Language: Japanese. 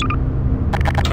Stimulus.